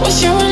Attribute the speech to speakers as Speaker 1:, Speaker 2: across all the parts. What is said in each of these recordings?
Speaker 1: Wish you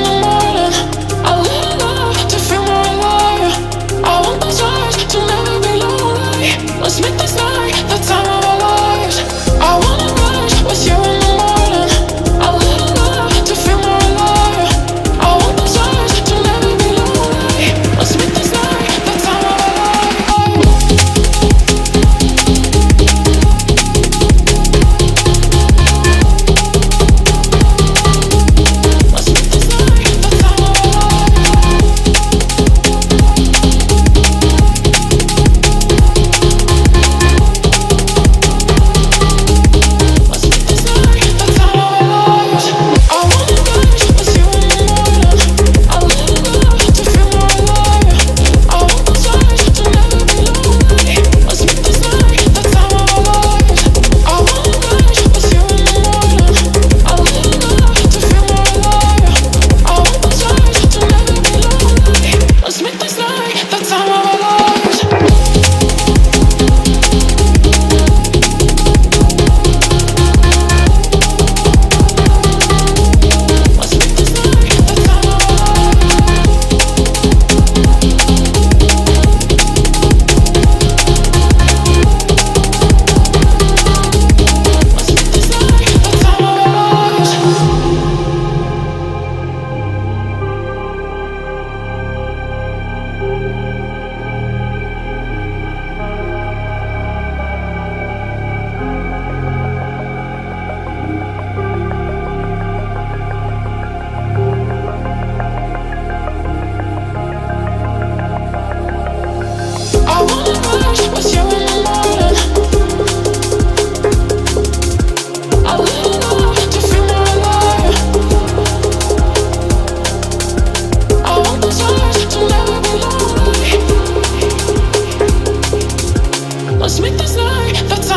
Speaker 1: desire. That's